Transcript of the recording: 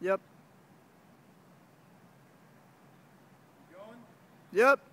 Yep. Yep.